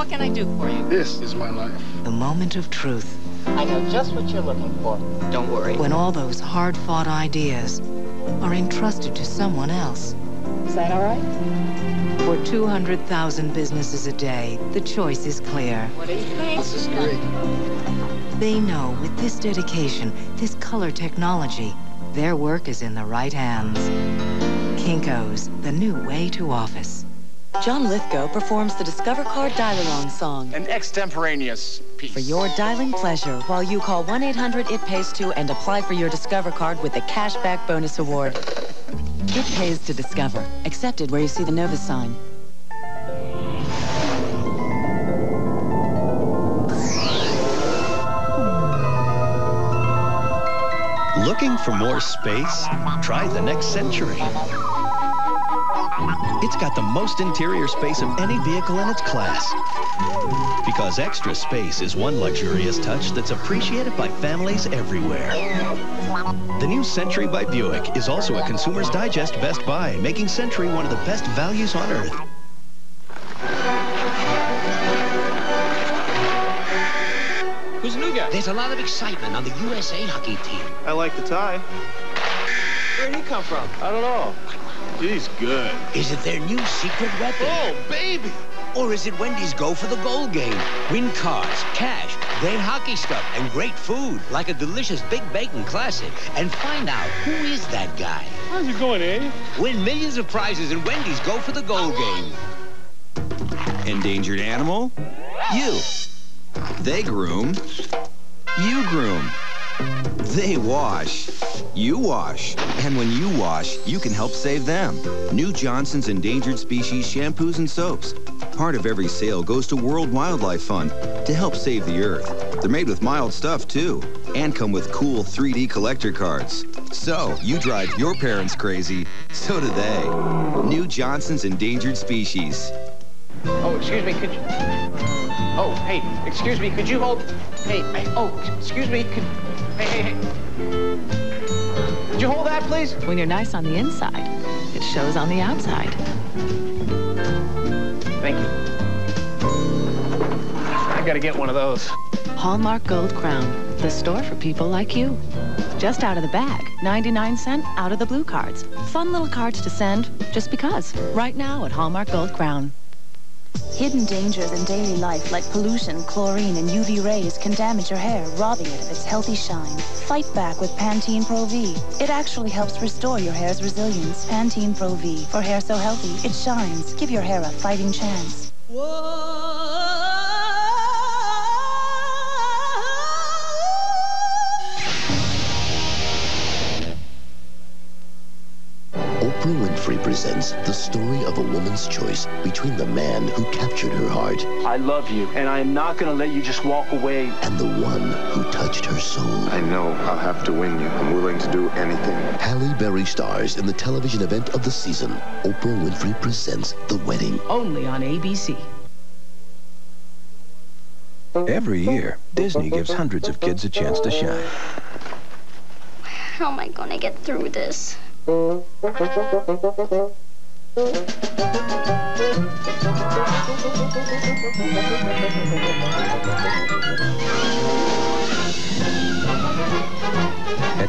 What can I do for you? This is my life. The moment of truth. I know just what you're looking for. Don't worry. When all those hard-fought ideas are entrusted to someone else. Is that all right? For 200,000 businesses a day, the choice is clear. What do you think? This is great. They know with this dedication, this color technology, their work is in the right hands. Kinko's, the new way to office. John Lithgow performs the Discover Card Dial-Along song. An extemporaneous piece. For your dialing pleasure, while you call 1-800-IT-PAYS-2 and apply for your Discover card with the Cashback Bonus Award. It pays to Discover. Accepted where you see the Novus sign. Looking for more space? Try the next Century. It's got the most interior space of any vehicle in its class. Because extra space is one luxurious touch that's appreciated by families everywhere. The new Century by Buick is also a Consumer's Digest Best Buy, making Century one of the best values on earth. Who's the new guy? There's a lot of excitement on the USA hockey team. I like the tie. Where'd he come from? I don't know. He's good. Is it their new secret weapon? Oh, baby! Or is it Wendy's Go for the Goal game? Win cars, cash, great hockey stuff, and great food, like a delicious Big Bacon Classic. And find out who is that guy. How's it going, eh? Win millions of prizes in Wendy's Go for the Goal game. Endangered animal? You. They groom. You groom. They wash. You wash. And when you wash, you can help save them. New Johnson's Endangered Species shampoos and soaps. Part of every sale goes to World Wildlife Fund to help save the earth. They're made with mild stuff, too, and come with cool 3D collector cards. So, you drive your parents crazy, so do they. New Johnson's Endangered Species. Oh, excuse me, could you... Oh, hey, excuse me, could you hold... Hey, hey, oh, excuse me, could... Hey, hey, hey. Could you hold that, please? When you're nice on the inside, it shows on the outside. Thank you. I gotta get one of those. Hallmark Gold Crown, the store for people like you. Just out of the bag, 99 cent out of the blue cards. Fun little cards to send, just because. Right now at Hallmark Gold Crown. Hidden dangers in daily life like pollution, chlorine, and UV rays can damage your hair, robbing it of its healthy shine. Fight back with Pantene Pro V. It actually helps restore your hair's resilience. Pantene Pro V. For hair so healthy, it shines. Give your hair a fighting chance. Oprah Winfrey presents the story of a woman's choice between the man who captured her heart I love you, and I am not going to let you just walk away. and the one who touched her soul. I know I'll have to win you. I'm willing to do anything. Halle Berry stars in the television event of the season. Oprah Winfrey presents The Wedding. Only on ABC. Every year, Disney gives hundreds of kids a chance to shine. How am I gonna get through this? At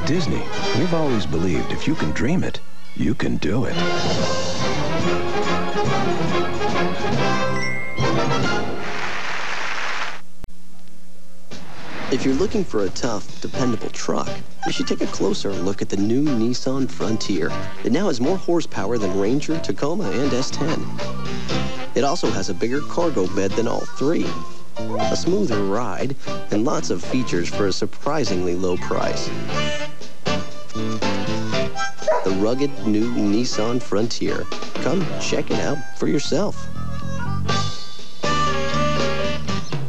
Disney, we've always believed if you can dream it, you can do it. If you're looking for a tough, dependable truck, you should take a closer look at the new Nissan Frontier. It now has more horsepower than Ranger, Tacoma, and S10. It also has a bigger cargo bed than all three, a smoother ride, and lots of features for a surprisingly low price. The rugged new Nissan Frontier. Come check it out for yourself.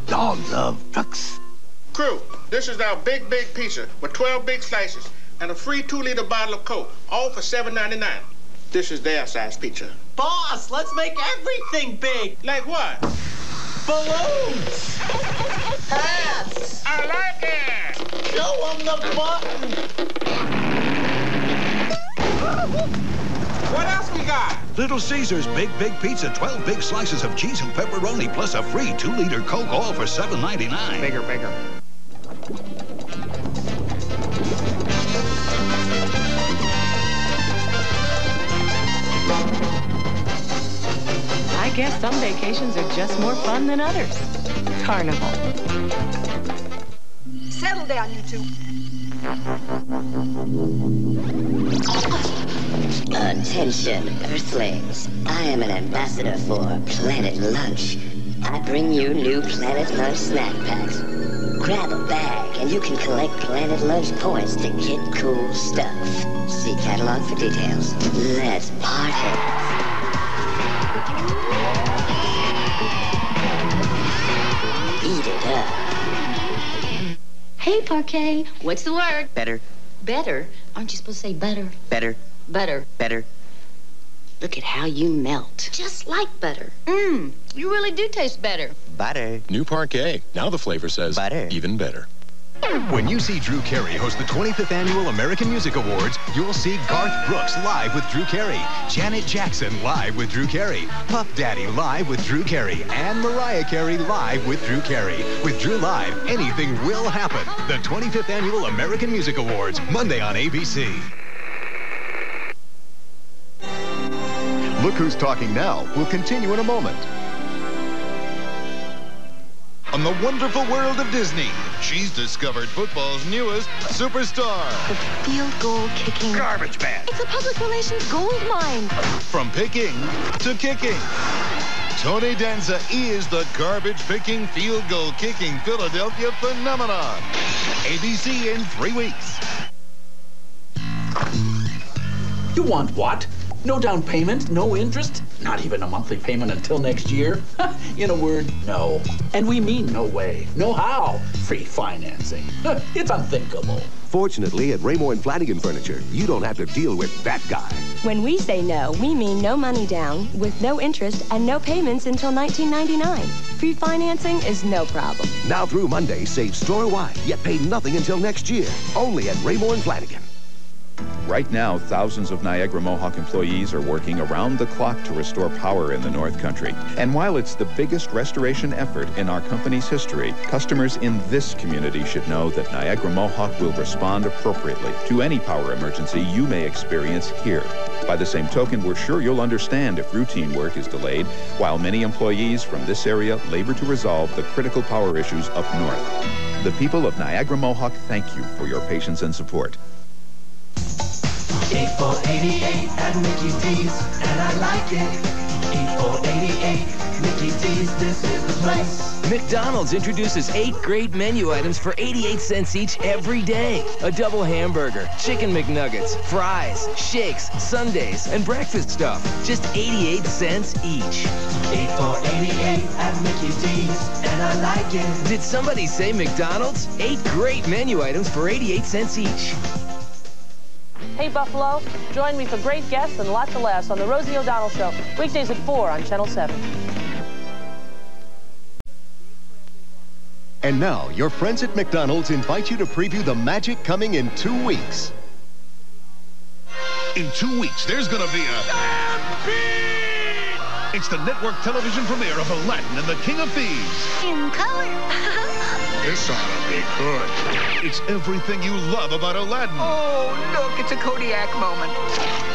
Dogs love trucks. Crew, this is our big, big pizza with 12 big slices and a free two-liter bottle of Coke, all for $7.99. This is their size pizza. Boss, let's make everything big. Like what? Balloons. Hats. I like it. Show them the button. What else we got? got? Little Caesars Big Big Pizza, 12 big slices of cheese and pepperoni, plus a free 2-liter Coke, all for $7.99. Bigger, bigger. I guess some vacations are just more fun than others. Carnival. Settle down, you two. Attention, Earthlings. I am an ambassador for Planet Lunch. I bring you new Planet Lunch snack packs. Grab a bag and you can collect Planet Lunch points to get cool stuff. See catalog for details. Let's party. Hey, Parkay, what's the word? Better, Better? Aren't you supposed to say butter? better, Butter. better. Look at how you melt. Just like butter. Mmm, you really do taste better. Butter. New Parkay. Now the flavor says Butter. even better. When you see Drew Carey host the 25th Annual American Music Awards, you'll see Garth Brooks live with Drew Carey, Janet Jackson live with Drew Carey, Puff Daddy live with Drew Carey, and Mariah Carey live with Drew Carey. With Drew Live, anything will happen. The 25th Annual American Music Awards, Monday on ABC. Look Who's Talking Now will continue in a moment. On the wonderful world of Disney, she's discovered football's newest superstar. The field goal kicking. Garbage man. It's a public relations gold mine. From picking to kicking. Tony Danza is the garbage picking, field goal kicking Philadelphia phenomenon. ABC in three weeks. You want what? No down payment, no interest, not even a monthly payment until next year? In a word, no. And we mean no way, no how. Free financing. It's unthinkable. Fortunately, at Raymour and Flanigan Furniture, you don't have to deal with that guy. When we say no, we mean no money down, with no interest and no payments until 1999. Free financing is no problem. Now through Monday, save store-wide, yet pay nothing until next year. Only at Raymour and Flanigan. Right now, thousands of Niagara Mohawk employees are working around the clock to restore power in the North Country. And while it's the biggest restoration effort in our company's history, customers in this community should know that Niagara Mohawk will respond appropriately to any power emergency you may experience here. By the same token, we're sure you'll understand if routine work is delayed, while many employees from this area labor to resolve the critical power issues up north. The people of Niagara Mohawk thank you for your patience and support. 8488 at Mickey D's, and I like it. 8488, Mickey D's, this is the place. McDonald's introduces eight great menu items for 88 cents each every day. A double hamburger, chicken McNuggets, fries, shakes, sundaes, and breakfast stuff. Just 88 cents each. 8488 at Mickey D's, and I like it. Did somebody say McDonald's? Eight great menu items for 88 cents each. Hey, Buffalo. Join me for great guests and lots of laughs on The Rosie O'Donnell Show, weekdays at 4 on Channel 7. And now, your friends at McDonald's invite you to preview the magic coming in two weeks. In two weeks, there's gonna be a Stampede! It's the network television premiere of Aladdin and the King of Thieves. In color. This ought to be good. It's everything you love about Aladdin. Oh, look, it's a Kodak moment.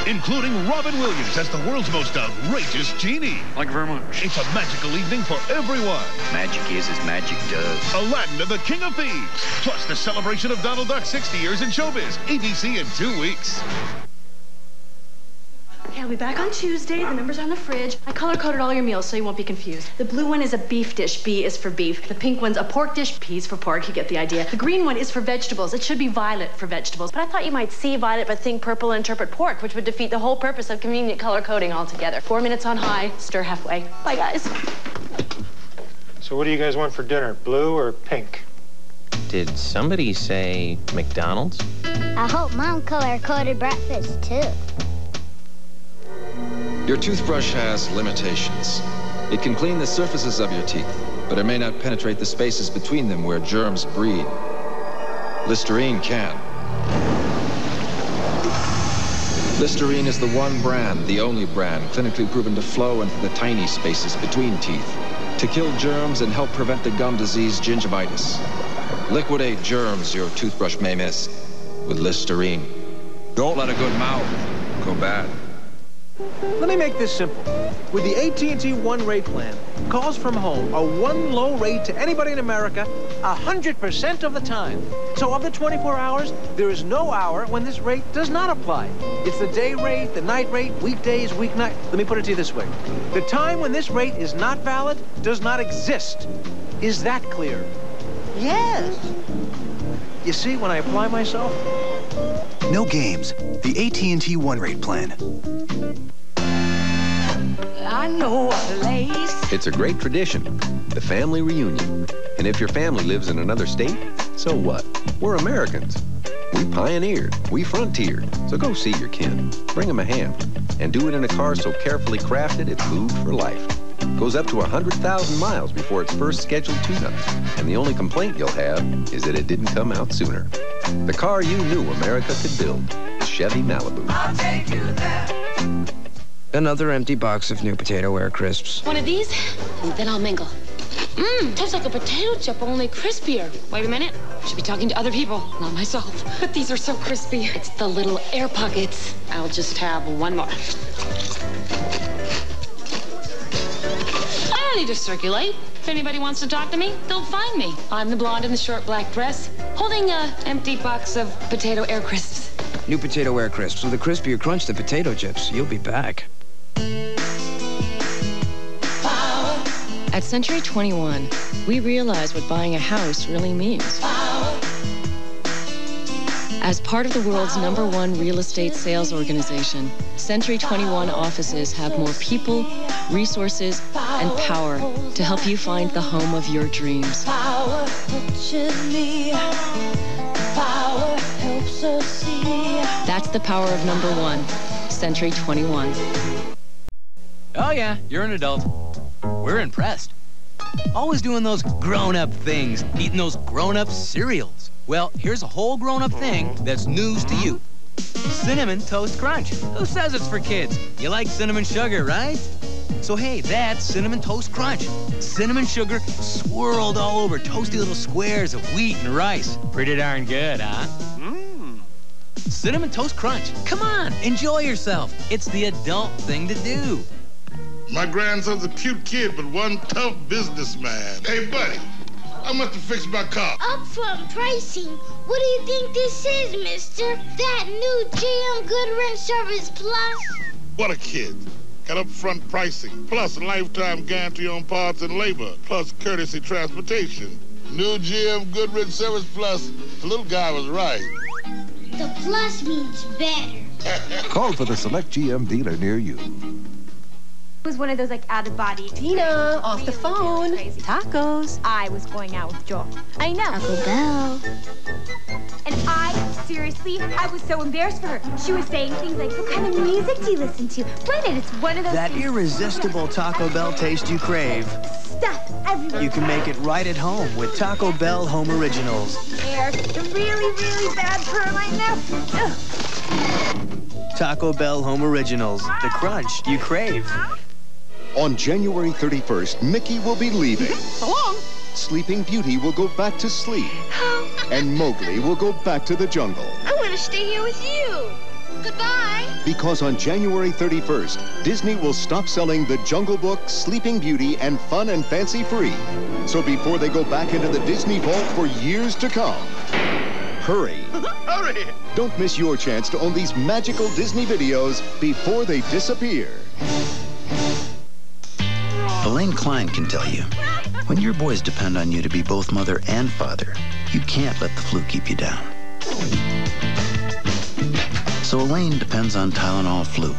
Including Robin Williams as the world's most outrageous genie. Thank you very much. It's a magical evening for everyone. Magic is as magic does. Aladdin and the King of Thieves. Plus the celebration of Donald Duck 60 years in showbiz. ABC in two weeks. Okay, I'll be back on Tuesday. The numbers are on the fridge. I color-coded all your meals so you won't be confused. The blue one is a beef dish. B is for beef. The pink one's a pork dish. P is for pork. You get the idea. The green one is for vegetables. It should be violet for vegetables. But I thought you might see violet but think purple and interpret pork, which would defeat the whole purpose of convenient color coding altogether. Four minutes on high, stir halfway. Bye, guys. So what do you guys want for dinner, blue or pink? Did somebody say McDonald's? I hope Mom color-coded breakfast, too. Your toothbrush has limitations. It can clean the surfaces of your teeth, but it may not penetrate the spaces between them where germs breed. Listerine can. Listerine is the one brand, the only brand, clinically proven to flow into the tiny spaces between teeth to kill germs and help prevent the gum disease gingivitis. Liquidate germs your toothbrush may miss with Listerine. Don't let a good mouth go bad. Let me make this simple. With the AT&T One Rate plan, calls from home are one low rate to anybody in America 100% of the time. So of the 24 hours, there is no hour when this rate does not apply. It's the day rate, the night rate, weekdays, weeknight. Let me put it to you this way. The time when this rate is not valid does not exist. Is that clear? Yes. You see, when I apply myself, No games. The AT&T One Rate plan. I know a place. It's a great tradition, the family reunion. And if your family lives in another state, so what? We're Americans. We pioneered. We frontiered. So go see your kin. Bring them a hand. And do it in a car so carefully crafted it's moved for life. Goes up to 100,000 miles before its first scheduled tune-up. And the only complaint you'll have is that it didn't come out sooner. The car you knew America could build. The Chevy Malibu. Another empty box of new potato air crisps. One of these, and then I'll mingle. Mmm, tastes like a potato chip, only crispier. Wait a minute. Should be talking to other people, not myself. But these are so crispy. It's the little air pockets. I'll just have one more. I don't need to circulate. If anybody wants to talk to me, they'll find me. I'm the blonde in the short black dress, holding a empty box of potato air crisps. New potato air crisps with a crispier crunch than potato chips. You'll be back. At Century 21, we realize what buying a house really means. As part of the world's number one real estate sales organization, Century 21 offices have more people, resources, and power to help you find the home of your dreams. Power touches me. Power helps us see. That's the power of number one, Century 21. Oh, yeah, you're an adult. We're impressed. Always doing those grown-up things, eating those grown-up cereals. Well, here's a whole grown-up thing that's news to you. Cinnamon Toast Crunch. Who says it's for kids? You like cinnamon sugar, right? So hey, that's Cinnamon Toast Crunch. Cinnamon sugar swirled all over toasty little squares of wheat and rice. Pretty darn good, huh? Mmm. Cinnamon Toast Crunch. Come on, enjoy yourself. It's the adult thing to do. My grandson's a cute kid, but one tough businessman. Hey, buddy, how much to fix my car? Up Upfront pricing. What do you think this is, mister? That new GM Goodwrench Service Plus? What a kid. Got upfront pricing, plus a lifetime guarantee on parts and labor, plus courtesy transportation. New GM Goodwrench Service Plus. The little guy was right. The plus means better. Call for the select GM dealer near you. It was one of those like out of body. Tina, off the phone. Crazy tacos. I was going out with Joel. I know. Taco Bell. And I, seriously, I was so embarrassed for her. She was saying things like, what kind of music do you listen to? Granted, it's one of those That things- irresistible Taco Bell taste you crave. stuff everywhere. You can make it right at home with Taco Bell Home Originals. Air, the really, really bad for my neck. Ugh. Taco Bell Home Originals. The crunch you crave. On January 31st, Mickey will be leaving. So long. Sleeping Beauty will go back to sleep. And Mowgli will go back to the jungle. I want to stay here with you. Goodbye. Because on January 31st, Disney will stop selling The Jungle Book, Sleeping Beauty, and Fun and Fancy Free. So before they go back into the Disney vault for years to come, hurry. Hurry! Don't miss your chance to own these magical Disney videos before they disappear. Elaine Klein can tell you, when your boys depend on you to be both mother and father, you can't let the flu keep you down. So Elaine depends on Tylenol Flu.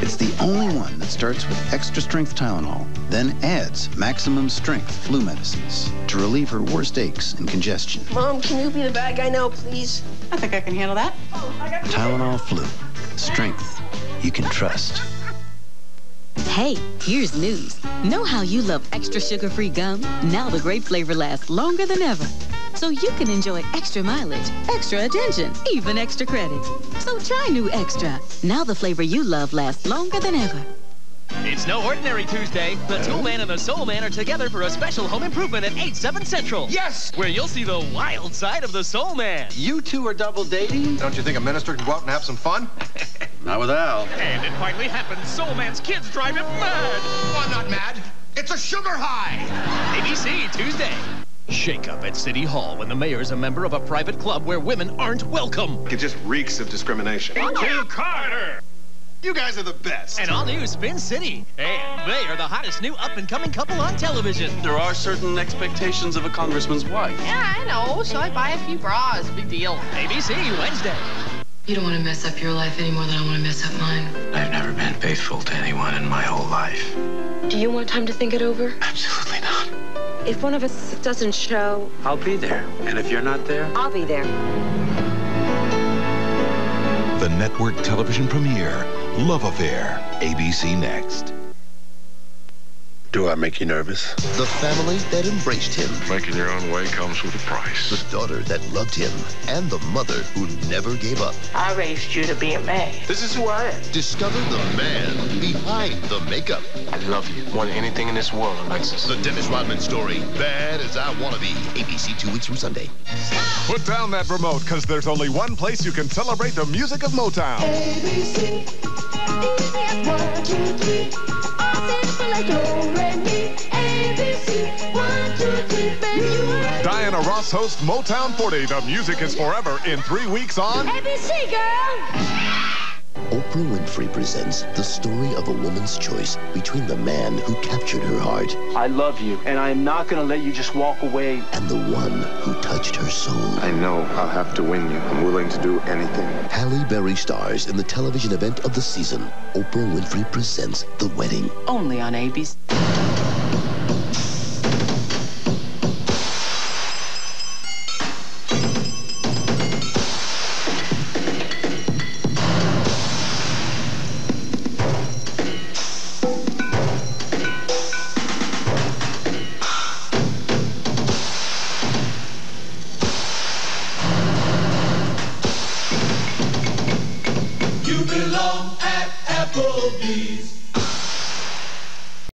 It's the only one that starts with extra strength Tylenol, then adds maximum strength flu medicines to relieve her worst aches and congestion. Mom, can you be the bad guy now, please? I think I can handle that. Tylenol Flu. Strength you can trust. Hey, here's news. Know how you love extra sugar-free gum? Now the grape flavor lasts longer than ever. so you can enjoy extra mileage, extra attention, even extra credit. So try new Extra. Now the flavor you love lasts longer than ever. It's no ordinary Tuesday. The Tool Man and the Soul Man are together for a special home improvement at 8, 7 Central. Yes! Where you'll see the wild side of the Soul Man. You two are double dating? Don't you think a minister can go out and have some fun? Not with Al. And it finally happened. Soul Man's kids drive him mad. Oh, I'm not mad. It's a sugar high. ABC Tuesday. Shake up at City Hall when the mayor's a member of a private club where women aren't welcome. It just reeks of discrimination. Jill Carter. You guys are the best. And all new Spin City. And they are the hottest new up-and-coming couple on television. There are certain expectations of a congressman's wife. Yeah, I know. So I buy a few bras. Big deal. ABC Wednesday. You don't want to mess up your life any more than I want to mess up mine. I've never been faithful to anyone in my whole life. Do you want time to think it over? Absolutely not. If one of us doesn't show, I'll be there. And if you're not there, I'll be there. The network television premiere, Love Affair, ABC Next. Do I make you nervous? The family that embraced him. Making your own way comes with a price. The daughter that loved him. And the mother who never gave up. I raised you to be a man. This is who I am. Discover the man behind the makeup. I love you more than anything in this world, Alexis. The Dennis Rodman story, Bad as I Wanna Be. ABC two weeks from Sunday. Put down that remote, because there's only one place you can celebrate the music of Motown. ABC. One, two, three. Diana Ross hosts Motown 40. The music is forever in three weeks on ABC, girl. Oprah Winfrey presents the story of a woman's choice between the man who captured her heart I love you, and I am not going to let you just walk away. and the one who touched her soul. I know I'll have to win you. I'm willing to do anything. Halle Berry stars in the television event of the season. Oprah Winfrey presents The Wedding. Only on ABC.